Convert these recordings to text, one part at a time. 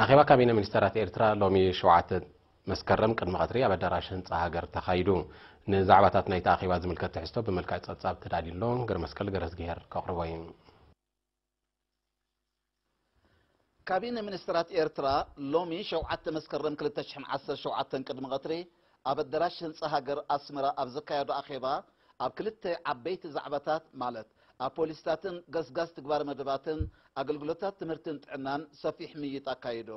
أخيرا كابينة منسترات إيرترا لومي شوعات مسكرم كان مغطري أبدا راشن تساهاجر تخايدو نزعباتات نايت أخيرا زملكة تحستو بملكة تساب تدادي لون غر مسكال غرز غير كوخروين كابينة منسترات إرترا لومي شوعات مسكرم كل تشحم عصر شوعات كان مغطري أبدا راشن تساهاجر أسمرا أبزكايدو أخيرا أب عبيت زعباتات مالت ኣብ ፖሊስታትን ገስጋስ ትግባር መደባትን ኣገልግሎታት ትምህርትን ጥዕናን ሰፊሕ ምይጥ ኣካይዶ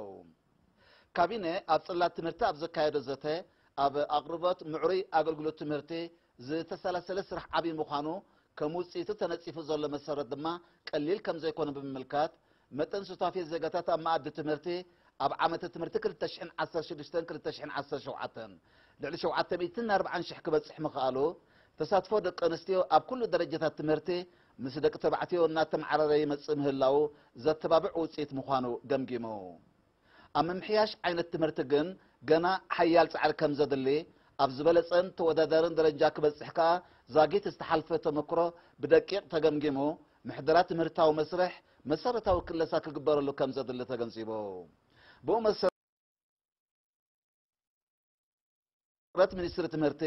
ካቢነ ኣብ ፅላት ትምህርቲ ኣብ ዘካየዶ ዘተ ኣብ ኣቅርቦት ምዕሩይ ኣገልግሎት ትምህርቲ ዝተሰላሰለ ስራሕ ዓብዪ ምዃኑ ከም ውፅኢቱ ተነፂፉ ዘሎ መሰረት ድማ ቀሊል ከም ዘይኮነ ብምምልካት መጠን ስታፌ ዜጋታት ኣብ መኣዲ ትምህርቲ ኣብ ዓመተ ትምህርቲ 2162017 ልዕሊ 740 ሽሕ ክበፅሕ ምኽኣሉ ተሳትፎ ደቂ ኣንስትዮ ኣብ ኩሉ ደረጃታት ትምህርቲ ምስ ደቂ ተባዕትዮ እናተመዓረረ ይመፅእ ምህላው ዘተባብዕ ውፅኢት ምዃኑ ገምጊሙ ኣብ ምምሕያሽ ዓይነት ትምህርቲ ግን ገና ሓያል ፃዕሪ ከም ዘድሊ ኣብ ዝበለፀን ተወዳዳርን ደረጃ ክበፅሕ ከዓ ዛጊት ዝተሓልፈ ተመክሮ ብደቂቕ ተገምጊሙ ምሕደራ ትምህርታዊ መስርሕ መሰረታዊ ክለሳ ክግበረሉ ከም ዘድሊ ተገንፂቡ ብኡ ትኩረት ሚኒስትሪ ትምህርቲ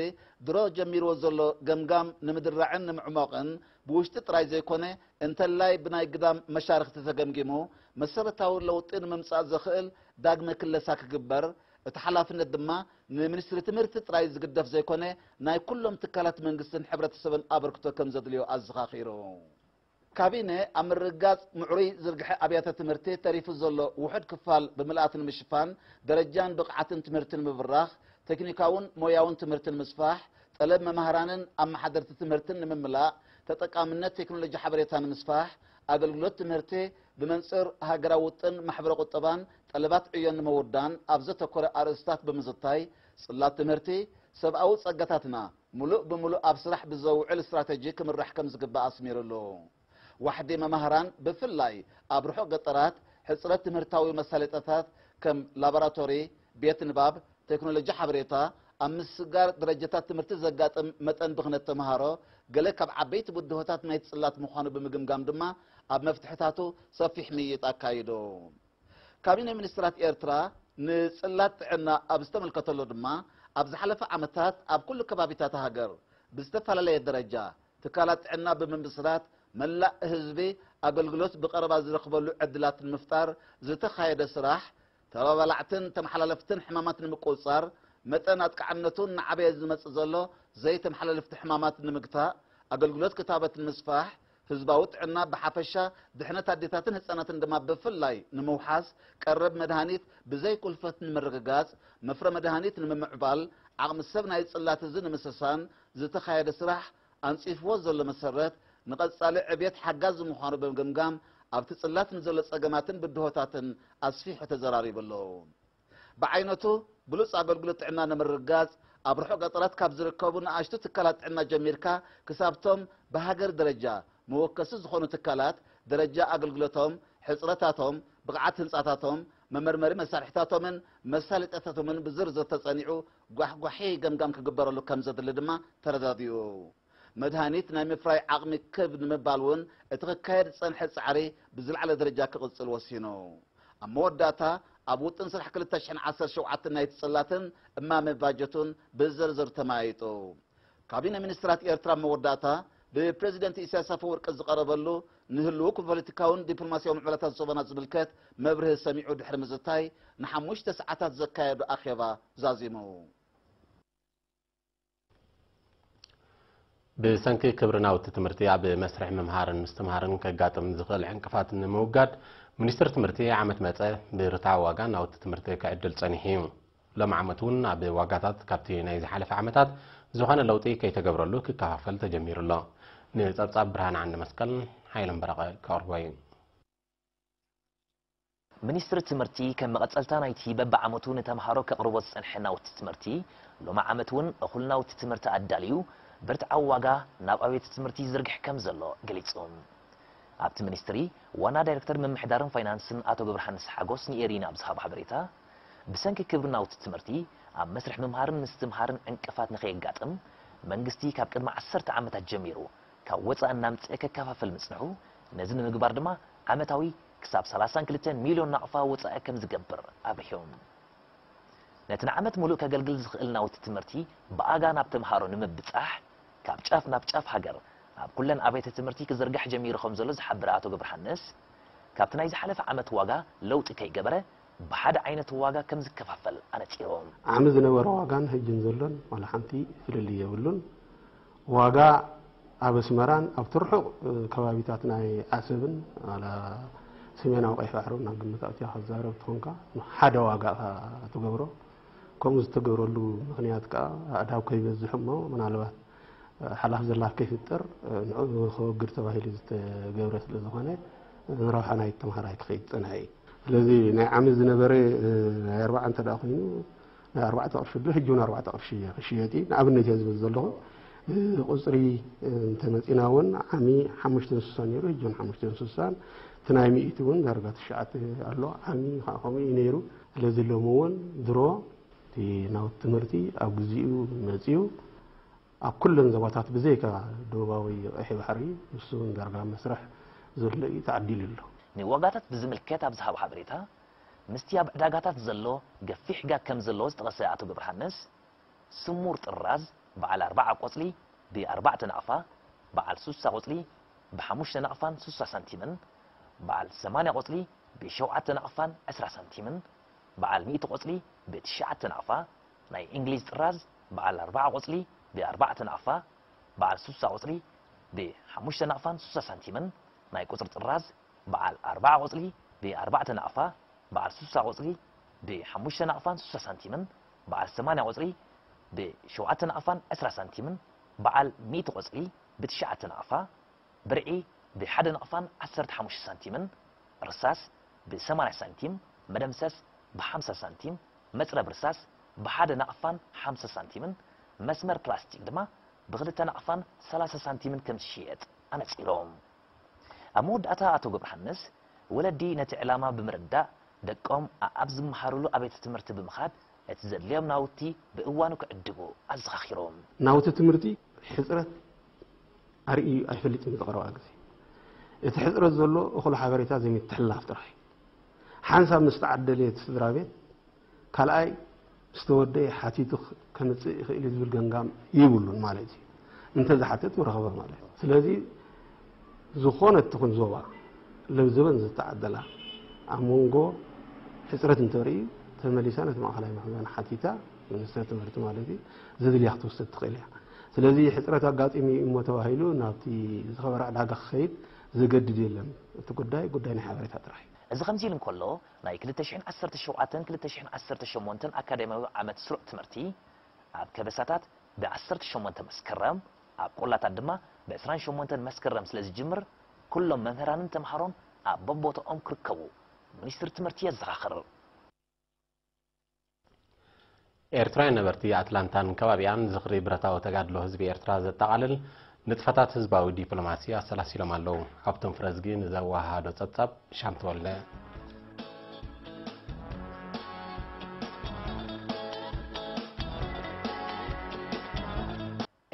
ድሮ ጀሚርዎ ዘሎ ገምጋም ንምድራዕን ንምዕሞቕን ብውሽጢ ጥራይ ዘይኮነ እንተላይ ብናይ ግዳም መሻርክቲ ተገምጊሙ መሰረታዊ ለውጢ ንምምፃእ ዘኽእል ዳግመ ክለሳ ክግበር እቲ ሓላፍነት ድማ ንሚኒስትሪ ትምህርቲ ጥራይ ዝግደፍ ዘይኮነ ናይ ኩሎም ትካላት መንግስትን ሕብረተሰብን ኣበርክቶ ከም ዘድልዮ ኣዘኻኺሩ ካቢነ ኣብ ምርጋፅ ምዕሩይ ዝርግሐ ኣብያተ ትምህርቲ ተሪፉ ዘሎ ውሕድ ክፋል ብምልኣት ንምሽፋን ደረጃን ብቕዓትን ትምህርቲ ንምብራኽ ቴክኒካውን ሞያውን ትምህርትን ምስፋሕ ጠለብ መምህራንን ኣመሓደርቲ ትምህርትን ንምምላእ ተጠቃምነት ቴክኖሎጂ ሓበሬታ ንምስፋሕ ኣገልግሎት ትምህርቲ ብመንፅር ሃገራዊ ውጥን ማሕበረ ቁጠባን ጠለባት ዕዮን ንምውዳን ኣብ ዘተኮረ ኣርእስታት ብምዝታይ ፅላት ትምህርቲ ሰብኣዊ ፀጋታትና ሙሉእ ብምሉእ ኣብ ስራሕ ብዘውዕል እስትራተጂ ክምራሕ ከም ዝግባእ ኣስሚሩ ኣሎ ዋሕዲ መምህራን ብፍላይ ኣብ ርሑቕ ገጠራት ሕፅረት ትምህርታዊ መሳለጠታት ከም ላቦራቶሪ ቤት ንባብ ቴክኖሎጂ ሓበሬታ ኣብ ምስጋር ደረጃታት ትምህርቲ ዘጋጥም መጠን ብኽነት ተምሃሮ ገለ ካብ ዓበይቲ ብድሆታት ናይ ፅላት ምዃኑ ብምግምጋም ድማ ኣብ መፍትሕታቱ ሰፊሕ ምይጥ ኣካይዶ ካቢነ ሚኒስትራት ኤርትራ ንፅላት ጥዕና ኣብ ዝተመልከተሉ ድማ ኣብ ዝሓለፈ ዓመታት ኣብ ኩሉ ከባቢታት ሃገር ብዝተፈላለየ ደረጃ ትካላት ጥዕና ብምምስራት መላእ ህዝቢ ኣገልግሎት ብቀረባ ዝረክበሉ ዕድላት ንምፍጣር ዝተካየደ ስራሕ ተበላዕትን ተመሓላለፍትን ሕማማት ንምቁፅር መጠን ኣጥቃዓነቱን ንዓበየ ዝመፅእ ዘሎ ዘይተመሓላለፍቲ ሕማማት ንምግታእ ኣገልግሎት ክታበት ንምስፋሕ ህዝባዊ ጥዕና ብሓፈሻ ድሕነት ኣዴታትን ህፃናትን ድማ ብፍላይ ንምውሓስ ቀረብ መድሃኒት ብዘይ ቁልፈት ንምርግጋፅ መፍረ መድሃኒት ንምምዕባል ዓቕሚ ሰብ ናይ ፅላት እዚ ንምስሳን ዝተኻየደ ስራሕ ኣንፂፍዎ ዘሎ መሰረት ንቐፃሊ ዕብየት ሓጋዝ ምዃኑ ብምግምጋም ኣብቲ ፅላት ንዘለፀገማትን ብድሆታትን ኣስፊሑ ተዘራሪቡ ኣለዎ ብዓይነቱ ብሉፅ ኣገልግሎት ጥዕና ንምርጋፅ ኣብ ርሑቕ ገጠራት ካብ ዝርከቡ ንኣሽቱ ትካላት ጥዕና ጀሚርካ ክሳብቶም ብሃገር ደረጃ መወከሲ ዝኾኑ ትካላት ደረጃ ኣገልግሎቶም ሕፅረታቶም ብቕዓት ህንፃታቶም መመርመሪ መሳርሕታቶምን መሳለጠታቶምን ብዝርዝር ተፀኒዑ ጓሕጓሒ ገምጋም ክግበረሉ ከም ዘድሊ ድማ ተረዳድኡ መድሃኒት ናይ ምፍራይ ዓቕሚ ከብ ንምባል እውን እቲ ክካየድ ዝፀንሐ ፃዕሪ ብዝለዕለ ደረጃ ክቕፅል ወሲኑ ኣብ መወዳእታ ኣብ ውጥን ስራሕ 217 ናይቲ ፅላትን እማመ ባጀቱን ብዝርዝር ተማይጡ ካቢነ ሚኒስትራት ኤርትራ መወዳእታ ብፕሬዚደንት ኢሳያስ አፈወርቂ ዝቀረበሉ ንህልው ፖለቲካውን ዲፕሎማስያዊ ምዕባለታት ዝሰበና ዝምልከት መብርህ ሰሚዑ ድሕሪ ምዝታይ ንሓሙሽተ ሰዓታት ዘካየዱ ኣኼባ ዛዚሙ ብሰንኪ ክብሪ ናውቲ ትምህርቲ ኣብ መስርሕ ምምሃርን ምስትምሃርን ከጋጥም ዝኽእል ዕንቅፋት ንምውጋድ ሚኒስትር ትምህርቲ ዓመት መፀ ብርትዓ ዋጋ ናውቲ ትምህርቲ ክዕድል ፀኒሕ እዩ ሎም ዓመት እውን ኣብ ዋጋታት ካብቲ ናይ ዝሓለፈ ዓመታት ዝኾነ ለውጢ ከይተገብረሉ ክከፋፈል ተጀሚሩ ኣሎ ንፀብጻብ ብርሃን ዓንዲ መስቀል ሓይሎም በረቐ ከቕርቦ እዩ ሚኒስትሪ ትምህርቲ ከም መቐፀልታ ናይቲ በብዓመቱ ንተምሃሮ ከቕርቦ ዝፀንሐ ናውቲ ትምህርቲ ሎማ ዓመት እውን እኹል ናውቲ ትምህርቲ ኣዳልዩ ብርትዓዊ ዋጋ ናብ ዕብየት ትምህርቲ ዝርግሕ ከም ዘሎ ገሊጹ ኣብቲ ሚኒስትሪ ዋና ዳይረክተር ምምሕዳርን ፋይናንስን ኣቶ ገብርሃንስ ሓጎስ ንኤሪና ኣብ ዝሃብ ሓበሬታ ብሰንኪ ክብሪ ናውቲ ትምህርቲ ኣብ መስርሕ ምምሃርን ምስትምሃርን ዕንቅፋት ንኸየጋጥም መንግስቲ ካብ ቅድሚ 10 ዓመታት ጀሚሩ ካብ ወፃእ እናምፅአ ከከፋፈል ምፅንሑ ነዚ ንምግባር ድማ ዓመታዊ ክሳብ 32 ሚሊዮን ናቕፋ ወፃኢ ከም ዝገብር ኣብርሂቦም ነቲ ንዓመት ሙሉእ ከገልግል ዝኽእል ናውቲ ትምህርቲ ብኣጋ ናብ ተምሃሮ ንምብፃሕ ካብ ጫፍ ናብ ጫፍ ሃገር ኣብ ኩለን ኣቤተ ትምህርቲ ክዝርጋሕ ጀሚሩ ከም ዘሎ ዝሓብር ኣቶ ገብረሓንስ ካብቲ ናይ ዝሓለፈ ዓመት ዋጋ ለውጢ ከይገበረ ብሓደ ዓይነት ዋጋ ከም ዝከፋፈል ኣነፂሮም ዓሚ ዝነበረ ዋጋን ህጅን ዘሎን ዋላ ሓንቲ ፍልል የብሉን ዋጋ ኣብ ኣስመራን ኣብቲ ርሑቕ ከባቢታት ናይ ዓሰብን ሰሜናዊ ቀይሕ ባሕሪ ናብ ግምት ክዛረብ ትኾንካ ሓደ ዋጋ ትገብሮ ከምኡ ዝተገብረሉ ምክንያት ከዓ ኣእዳው ከይበዝሕ እሞ ምናልባት ሓላፍ ዘላፍ ከይፍጥር ንዕኡ ከወግድ ተባሂሉ ዝተገብረ ስለ ዝኾነ ንረብሓ ናይ ተምሃራይ ክኸይድ ፀንሐ እዩ ስለዚ ናይ ዓመት ዝነበረ ናይ ኣርባዓ እንተ ደኣ ኮይኑ ናይ ኣርባዕተ ቅርሺ ድሕጂ እውን ኣርባዕተ ቅርሺ ክሽየጥ እዩ ንኣብነት እየ ዝብል ዘለኹ ቁፅሪ እንተመፂና እውን ዓሚ ሓሙሽተን ስሳን ነይሩ ሕጂ እውን ሓሙሽተን ስሳን እቲ ናይ ሚኢቲ እውን ዳርጋ ትሽዓተ ኣሎ ዓሚ ከምኡ እዩ ነይሩ ስለዚ ሎሚ እውን ድሮ እቲ ናውቲ ትምህርቲ ኣብ ግዜኡ መፅኡ ኣብ ኩለን ዞባታት ብዘይካ ደቡባዊ ቀይሕ ባሕሪ ንሱ እውን ዳርጋ መስርሕ ዘሎ እዩ ተዓዲሉ ኣሎ ንዋጋታት ብዝምልከት ኣብ ዝሃብ ሓበሬታ ምስቲ ኣብ ዕዳጋታት ዘሎ ገፊሕ ጋግ ከም ዘለዎ ዝጠቐሰ ኣቶ ገብረሃንስ ስሙር ጥራዝ በዓል ኣርባዓ ቆፅሊ ብኣርባዕተ ናቕፋ በዓል ስሳ ቆፅሊ ብሓሙሽተ ናቕፋን ስሳ ሳንቲምን በዓል ሰማንያ ቆፅሊ ብሸውዓተ ናቕፋን ዕስራ ሳንቲምን በዓል ሚእቲ ቆፅሊ ብትሽዓተ ናቕፋ ናይ እንግሊዝ ጥራዝ በዓል ኣርባዓ ቆፅሊ بأربعة نعفة بعد سوسة وصلي بحمشة نعفة سوسة سنتيمن ناي قصرة الراز بعد أربعة وصلي بأربعة نعفة بعد سوسة وصلي بحمشة نعفة سوسة سنتيمن بعد ثمانية وصلي بشوعة نعفة أسرة سنتيمن بعد ميت وصلي بتشعة نعفة برعي بحد نعفة أسرة حمش سنتيمن رصاص بثمانية سنتيم مدمسس بخمسة سنتيم متر برصاص بحد نعفة خمسة سنتيمن መስመር ፕላስቲክ ድማ ብክልተ ናቅፋን 30 ሳንቲምን ከም ዝሽየጥ ኣነፂሎም ኣብ መወዳእታ ኣቶ ገብረሓንስ ወለዲ ነቲ ዕላማ ብምርዳእ ደቆም ኣብ ዝመሃሩሉ ኣቤት ትምህርቲ ብምኻድ እቲ ዘድልዮም ናውቲ ብእዋኑ ክዕድጉ ኣዘኻኺሮም ናውቲ ትምህርቲ ሕፅረት ኣርእዩ ኣይፈልጥን ዝቐረባ ግዜ እቲ ሕፅረት ዘሎ እኹል ሓበሬታ ዘይምትሕላፍ ጥራሕ ሓንሳብ ምስ ተዓደለ ስድራ ቤት ካልኣይ ዝተወደአ ሓቲቱ ከመፅእ ይኽእል እዩ ዝብል ገንጋም ይብሉን ማለት እዩ እንተዝሓተት ንረኸቦ ማለት እዩ ስለዚ ዝኾነት ትኹን ዞባ ለብዝበን ዝተዓደላ ኣብ መንጎ ሕፅረት እንተርኢ ተመሊሳ ነቲ ማእኸላይ መሕዘን ሓቲታ ሚኒስትር ትምህርቲ ማለት እዩ ዘድልያ ክትውሰድ ትኽእል እያ ስለዚ ሕፅረት ኣጋጢሚ እሞ ተባሂሉ ናብቲ ዝኸበረ ዕዳጋ ክኸይድ ዘገድድ የለን እቲ ጉዳይ ጉዳይ ናይ ሓበሬታ ጥራሕ እዩ እዚ ከምዚ ኢሉ እንከሎ ናይ 217 218 ኣካዳሚያዊ ዓመት ስሩዕ ትምህርቲ ኣብ ከበሳታት ብ18 መስከረም ኣብ ቆላታት ድማ ብ28 መስከረም ስለ ዝጅምር ኩሎም መምህራንን ተምሃሮን ኣብ በቦቶኦም ክርከቡ ሚኒስትር ትምህርቲ የዘኻኽር ኤርትራ ነበርቲ ኣትላንታን ከባቢያን ዝኽሪ ብረታዊ ተጋድሎ ህዝቢ ኤርትራ ዘጠቓልል ንጥፈታት ህዝባዊ ዲፕሎማሲ ኣሰላሲሎም ኣለዉ ኣብቶም ፍረዝጊ ንዘዋሃዶ ዘወሃሃዶ ሻምተወለ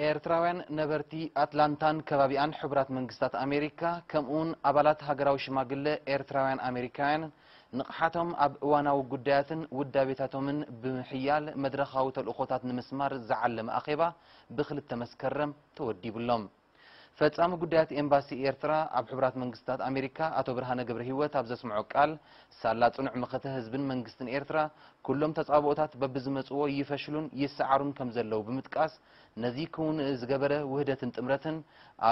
ኤርትራውያን ነበርቲ ኣትላንታን ከባቢኣን ሕቡራት መንግስታት ኣሜሪካ ከምኡውን ኣባላት ሃገራዊ ሽማግለ ኤርትራውያን ኣሜሪካውያን ንቕሓቶም ኣብ እዋናዊ ጉዳያትን ውዳቤታቶምን ብምሕያል መድረኻዊ ተልእኾታት ንምስማር ዝዓለመ ኣኼባ ብክልተ መስከረም ተወዲቡሎም ፈፃሚ ጉዳያት ኤምባሲ ኤርትራ ኣብ ሕቡራት መንግስታት ኣሜሪካ ኣቶ ብርሃነ ግብረ ሂወት ኣብ ዘስምዖ ቃል ሳላ ፅኑዕ ምኸተ ህዝብን መንግስትን ኤርትራ ኩሎም ተፃብኦታት በቢዝመፅዎ ይፈሽሉን ይሰዓሩን ከም ዘለዉ ብምጥቃስ ነዚ ክውን ዝገበረ ውህደትን ጥምረትን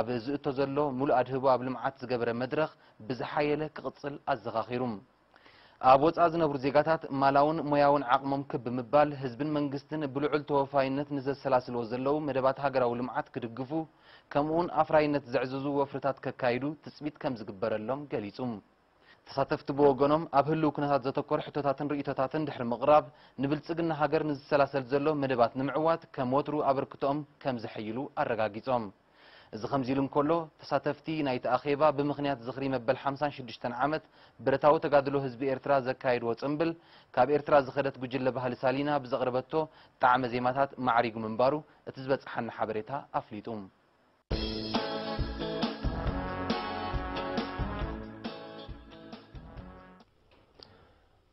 ኣብ ዝእቶ ዘሎ ሙሉእ ኣድህቦ ኣብ ልምዓት ዝገበረ መድረኽ ብዝሓየለ ክቕፅል ኣዘኻኺሩ ኣብ ወፃእ ዝነብሩ ዜጋታት ማላውን ሞያውን ዓቕሞም ክብ ምባል ህዝብን መንግስትን ብልዑል ተወፋይነት ንዘሰላስልዎ ዘለው መደባት ሃገራዊ ልምዓት ክድግፉ ከምኡውን ኣፍራይነት ዘዕዝዙ ወፍርታት ከካይዱ ትፅቢት ከም ዝግበረሎም ገሊጹ ተሳተፍቲ ብወገኖም ኣብ ህልው ኩነታት ዘተኮሩ ሕቶታትን ርእቶታትን ድሕሪ ምቕራብ ንብልፅግና ሃገር ንዝሰላሰል ዘሎ መደባት ንምዕዋት ከም ወትሩ ኣበርክቶኦም ከም ዘሕይሉ ኣረጋጊፆም እዚ ከምዚ ኢሉ እንከሎ ተሳተፍቲ ናይቲ ኣኼባ ብምክንያት ዝኽሪ መበል 56 ዓመት ብረታዊ ተጋድሎ ህዝቢ ኤርትራ ዘካየድዎ ፅምብል ካብ ኤርትራ ዝኸደት ጉጅለ ባህሊ ሳሊና ብዘቕረበቶ ጣዕመ ዜማታት ማዕሪጉ ምንባሩ እቲ ዝበፅሓና ሓበሬታ ኣፍሊጡ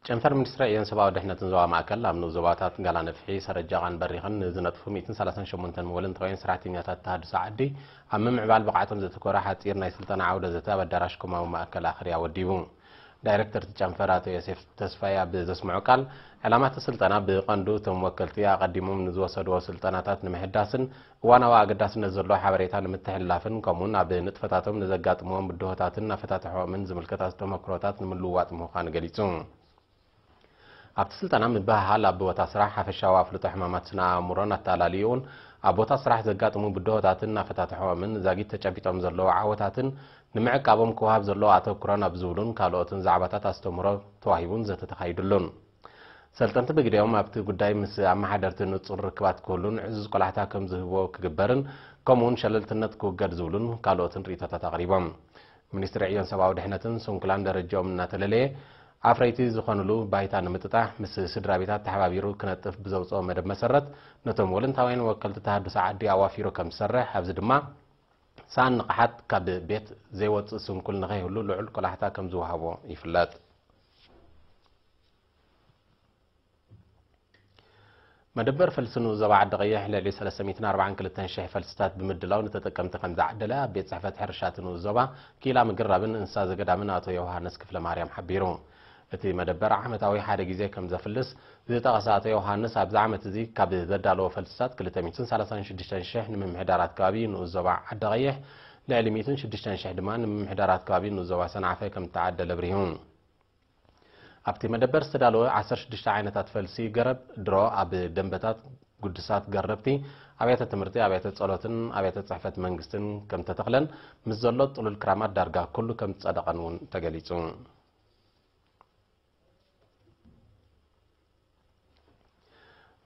ጨንፈር ሚኒስትሪ እየን ሰብኣዊ ድሕነትን ዞባ ማእከል ኣብ ዞባታት ጋላነፍሒ ሰረጃቓን በሪኽን ንዝነጥፉ 138 ወለንታውያን ሰራሕተኛታት ተሃድሶ ዓዲ ኣብ ምምዕባል ብቕዓቶም ዘተኮረ ሓፂር ናይ ስልጠና ዓውደ ዘተ ኣብ ኣዳራሽ ኩማዊ ማእከል ኣኽርያ ወዲቡ ዳይረክተር ቲ ጨንፈር ኣቶ ዮሴፍ ተስፋያ ኣብ ቃል ዕላማት ስልጠና ብቐንዱ እቶም ወከልቲ ኣቐዲሞም ንዝወሰድዎ ስልጠናታት ንምሕዳስን እዋናዊ ኣገዳስነት ዘለዎ ሓበሬታ ንምትሕላፍን ከምኡውን ኣብ ንጥፈታቶም ንዘጋጥሞዎም ብድሆታትን ኣፈታትሖኦምን ዝምልከታት ተመክሮታት ንምልውዋጥ ምዃኑ ገሊጹ ኣብቲ ስልጠና ምባህሃል ኣብ ቦታ ስራሕ ሓፈሻዊ ኣፍልጦ ሕማማት ስነኣእምሮን ኣተላልዩኡን ኣብ ቦታ ስራሕ ዘጋጥሙ ብድሆታትን ኣፈታትሖምን ዛጊድ ተጨቢጦም ዘለዉ ዓወታትን ንምዕቃቦም ክውሃብ ዘለዎ ኣተኩሮን ኣብ ዝብሉን ካልኦትን ዛዕባታት ኣስተምህሮ ተዋሂቡን ዘተተኻይድሉን ሰልጠንቲ ብግዲኦም ኣብቲ ጉዳይ ምስ ኣመሓደርቲ ንፁር ርክባት ክህሉን ዕዙዝ ቆላሕታ ከም ዝህቦ ክግበርን ከምኡውን ሸለልትነት ክውገድ ዝብሉን ካልኦትን ርእቶታት ኣቕሪቦም ሚኒስትሪ ዕዮን ሰብኣዊ ድሕነትን ስንኩላን ደረጃኦም እናተለለየ عفريتی زخانلو بايتان متتاح مس سدرابیتات تحبابیرو کنتف بزوت آمر مسرت نتام ولن توان وکلت تهدس عدی عوافیرو کم سره حفظ دما سان نقحت کب بیت زیوت سون کل نخیه لول لعل کل حتا کم زو هوا ایفلات مدبر فلسنو زواعد غيح للي سلسميتنا ربعان كلتان شيح فلسطات بمدلاو نتتكم تخمز عدلا بيت صحفة حرشاتنو زوا كيلا مقربن انسا زقدامنا اتو يوها نسكف لماريام حبيرون እቲ መደበር ዓመታዊ ሓደ ግዜ ከም ዘፍልስ ዝጠቐሰ ዮሃንስ ኣብዚ ዓመት እዚ ካብ ዘዳለዎ ፈልስታት 236000 ንምምሕዳራት ከባቢ ንኡዞባ ዓደቐይሕ ልዕሊ 16,000 ድማ ንምምሕዳራት ከባቢ ንኡዞባ ሰናዓፈ ከም ዝተዓደለ ብርሁ ኣብቲ መደበር ዝተዳለወ 16 ዓይነታት ፈልሲ ገረብ ድሮ ኣብ ደንበታት ጉድሳት ገረብቲ ኣብያተ ትምህርቲ ኣብያተ ጸሎትን ኣብያተ ፅሕፈት መንግስትን ከም ተተኽለን ምስ ዘሎ ጥሉል ክራማት ዳርጋ ኩሉ ከም ዝጸደቐን እውን ተገሊጹ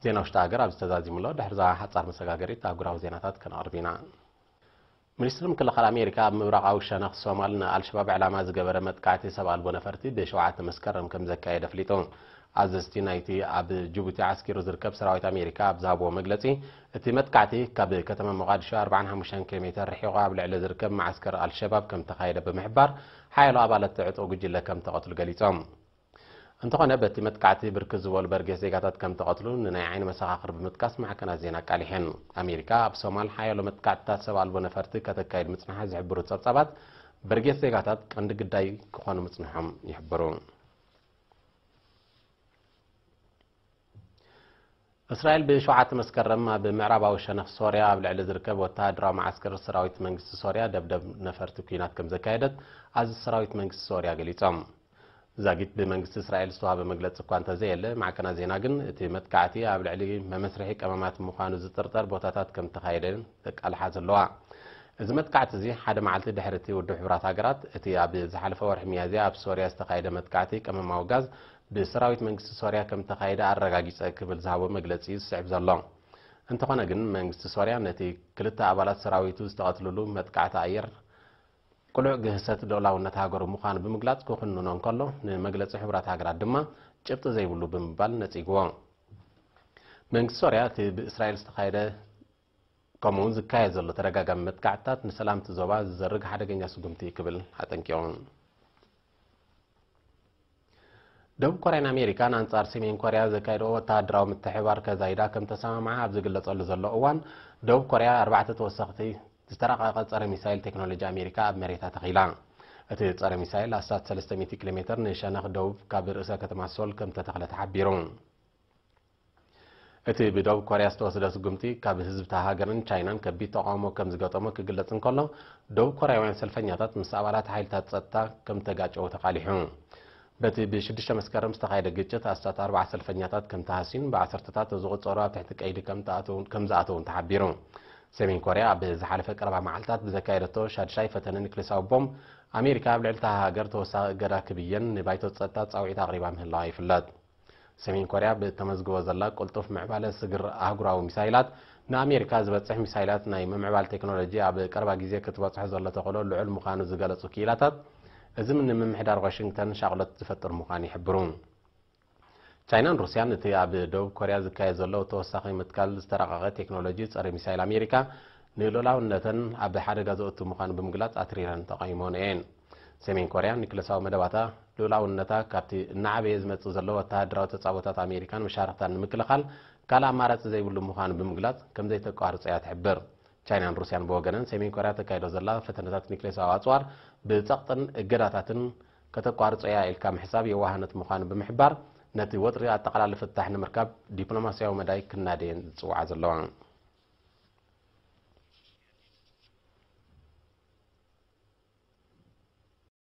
زینا وشته اگر از تعدادی ملاد ده هزار حتی ارمن سگاری تا گر از زیناتات کنار بینن. منیستر مکل خلای آمریکا مبرق عوش شناخت سومال ن عال شباب علام از جبرمت کاتی سوال بونفرتی به شواعت مسکرم کم زکای دفلیتون. از استینایتی عب جبوتی عسکر رزرکب سرایت آمریکا عب زابو مغلطی. اتیمت کاتی قبل کتمن مقدس شهر بعنها مشان کیلومتر رحیق عب لعل رزرکب معسکر عال شباب کم تخیل به محبار حیل عب لتعت اوجیل تقتل جلیتام. እንተኾነ በቲ መጥቃዕቲ ብርክት ዝበሉ በርጌስ ዜጋታት ከም ተቐትሉ ንናይ ዓይኒ መሰኻኽር ብምጥቃስ ማዕከናት ዜና ኣቃሊሐን ኣሜሪካ ኣብ ሶማል ሓያሎ መጥቃዕትታት ሰብ ኣልቦ ነፈርቲ ከተካይድ ምጽንሓ ዝሕብሩ ጸብጻባት በርጌስ ዜጋታት ቀንዲ ግዳይ ክኾኑ ምፅንሖም ይሕብሩ እስራኤል ብ7 መስከረም ኣብ ምዕራባዊ ሸነፍ ሶርያ ኣብ ልዕሊ ዝርከብ ወተሃድራዊ ማዓስከር ሰራዊት መንግስቲ ሶርያ ደብደብ ነፈርቲ ኩናት ከም ዘካየደት ኣዚ ሰራዊት መንግስቲ ሶርያ ገሊፆም ዛጊት ብመንግስቲ እስራኤል ዝተዋሃበ መግለፂ እኳ እንተዘየለ ማዕከና ዜና ግን እቲ መጥካዕቲ ኣብ ልዕሊ መመስርሒ ቀመማት ምዃኑ ዝጥርጠር ቦታታት ከም ተኻየደ ተቃልሓ ዘለዋ እዚ መጥካዕቲ እዚ ሓደ መዓልቲ ድሕሪ እቲ ውድብ ሕብራት ሃገራት እቲ ኣብ ዝሓለፈ ወርሒ ሚያዝያ ኣብ ሶርያ ዝተኻየደ መጥካዕቲ ቀመማዊ ጋዝ ብሰራዊት መንግስቲ ሶርያ ከም ተኻየደ ኣረጋጊፀ ክብል ዝሃቦ መግለፂ ዝስዕብ ዘሎ እንተኾነ ግን መንግስቲ ሶርያ ነቲ ክልተ ኣባላት ሰራዊቱ ዝተቐትልሉ መጥካዕቲ ኣየር ቁልዕ ግህሰት ልዕላውነት ሃገሩ ምዃኑ ብምግላጽ ክኽንኖ እንከሎ ንመግለጺ ሕቡራት ሃገራት ድማ ጭብጢ ዘይብሉ ብምባል ነጺግዎ መንግስቲ ሶርያ እቲ ብእስራኤል ዝተካየደ ከምኡውን ዝካየድ ዘሎ ተደጋጋሚ መጥቃዕትታት ንሰላምቲ ዞባ ዝዘርግ ሓደገኛ ስጉምቲ ክብል ኣጠንቂቖም ደቡብ ኮርያን ኣሜሪካን ኣንጻር ሰሜን ኮርያ ዘካይደኦ ወተሃደራዊ ምትሕባር ከዛይዳ ከም ተሰማምዓ ኣብ ዝግለጸሉ ዘሎ እዋን ደቡብ ኮርያ ኣርባዕተ ተወሰኽቲ ዝተራቐቐ ፀረ ሚሳይል ቴክኖሎጂ ኣሜሪካ ኣብ መሬታ ተኺላ እቲ ፀረ ሚሳይል ኣሳት 300 ኪሎ ሜትር ንሸነኽ ደቡብ ካብ ርእሰ ከተማ ሶል ከም ተተኽለ ተሓቢሩ እቲ ብደቡብ ኮርያ ዝተወስደ ስጉምቲ ካብ ህዝብታ ሃገርን ቻይናን ከቢድ ተቃውሞ ከም ዝገጠሞ ክግለጽ እንከሎ ደቡብ ኮርያውያን ሰልፈኛታት ምስ ኣባላት ሓይልታት ፀጥታ ከም ተጋጨው ተቓሊሑ በቲ ብ6 መስከረም ዝተካየደ ግጭት ኣስታት 40 ሰልፈኛታት ከም ተሃሲዩን ብዓሰርተታት ዝቑፀሩ ኣብ ትሕቲ ቀይዲ ከም ዝኣተውን ተሓቢሩ ሰሜን ኮርያ ብዝሓለፈ ቀረባ መዓልትታት ብዘካየደቶ ሻድሻይ ፈተነ ኒክሌሳዊ ቦምብ ኣሜሪካ ኣብ ልዕልታ ሃገር ተወሳኺ እገዳ ክብየን ንባይቶ ፀጥታ ፃውዒት ኣቕሪባ ምህላዋ ይፍለጥ ሰሜን ኮርያ ብተመዝግቦ ዘላ ቅልጡፍ ምዕባለ ስግር ኣህጉራዊ ሚሳይላት ንኣሜሪካ ዝበፅሕ ሚሳይላት ናይ ምምዕባል ቴክኖሎጂ ኣብ ቀረባ ግዜ ክትበፅሖ ዘሎ ተኽእሎ ልዑል ምዃኑ ዝገለጹ ክኢላታት እዚ ንምምሕዳር ዋሽንግተን ሻቕሎት ዝፈጥር ምዃኑ ይሕብሩ ቻይናን ሩስያን እቲ ኣብ ደቡብ ኮርያ ዝካየድ ዘሎ ተወሳኺ ምትካል ዝተረቐቐ ቴክኖሎጂ ፀሪ ሚሳይል ኣሜሪካ ንሎላውነተን ኣብ ሓደጋ ዘእቱ ምዃኑ ብምግላፅ ኣትሪረን ተቐይሞን እየን ሰሜን ኮርያ ንክለሳዊ መደባታ ልኡላውነታ ካብቲ እናዓበየ ዝመፅእ ዘሎ ወተሃደራዊ ተፃወታት ኣሜሪካን መሻርክታት ንምክልኻል ካልእ ኣማራፂ ዘይብሉ ምዃኑ ብምግላፅ ከም ዘይተቋርፀ እያ ትሕብር ቻይናን ሩስያን ብወገነን ሰሜን ኮርያ ተካይዶ ዘላ ፈተነታት ኒክሌሳዊ ኣፅዋር ብፀቕጥን እገዳታትን ከተቋርፀ እያ ኢልካ ምሕሳብ የዋህነት ምዃኑ ብምሕባር نتي وطري اتقال على فتحنا مركب دبلوماسيه ومدايك نادين تصوع زلوان